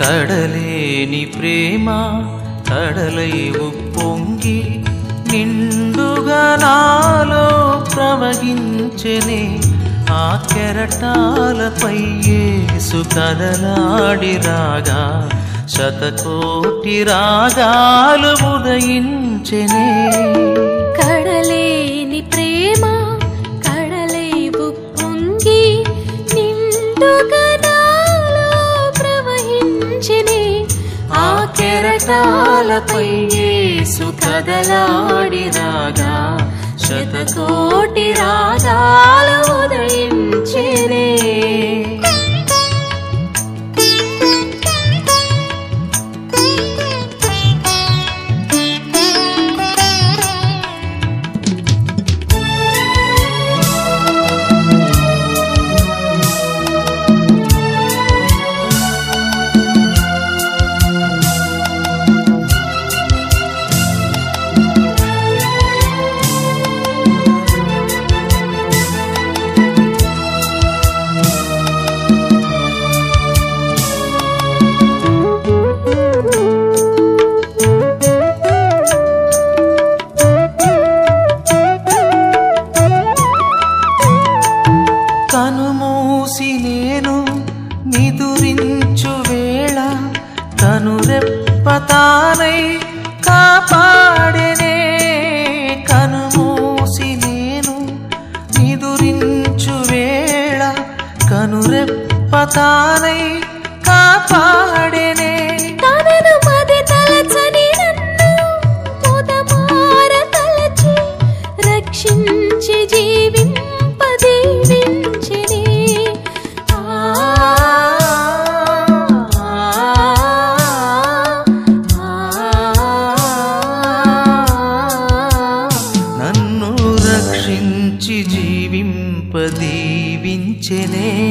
కడలేని ప్రేమ కడలై ఉప్పొంగి నిండుగా నాలో ప్రవహించనే ఆ కెరటాలపై యేసు కదలాడి రాగా శతకోటి రాగాలు ఉదయించనే. కెరటాలపై యేసు కదలాడి రాగా శతకోటి రాగాలు ఉదయించేనే. నిదురించు వేళ తను రెప్పతానై కాపాడనే. కనుమూసి నేను నిదురించు వేళ కనురెప్పతానై కాపాడనే. Chile.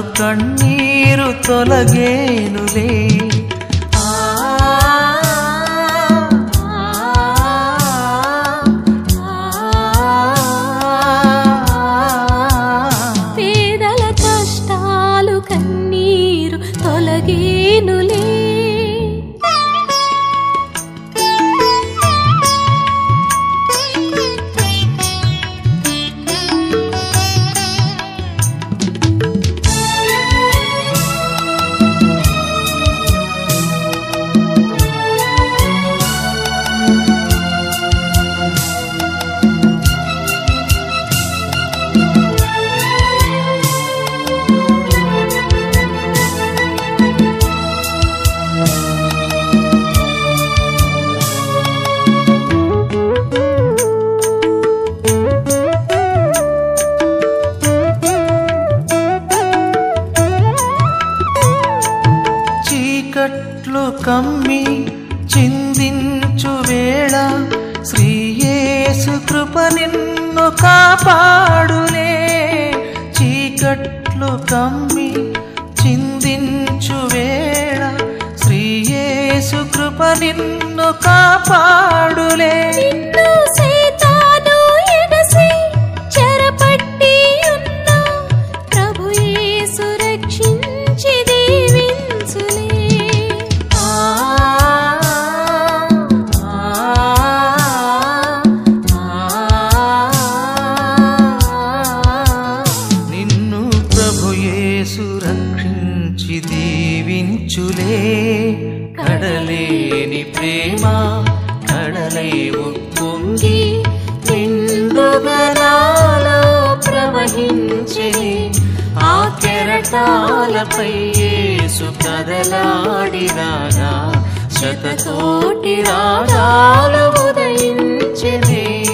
ಕಣ್ಣೀರು ತೊಲಗೇನುಲೇ? కృప నిన్ను కాపాడులే చీకట్లు కమ్మి చిందించు వేళ శ్రీయేసు కృప నిన్ను కాపాడులే. నిన్ను కడలేని ప్రేమ కడలై ఉప్పొంగి గగనాలో ప్రవహించిని ఆ కెరటాలపై యేసు కదలాడిరాగా శతకోటి రాగాలు ఉదయించిని.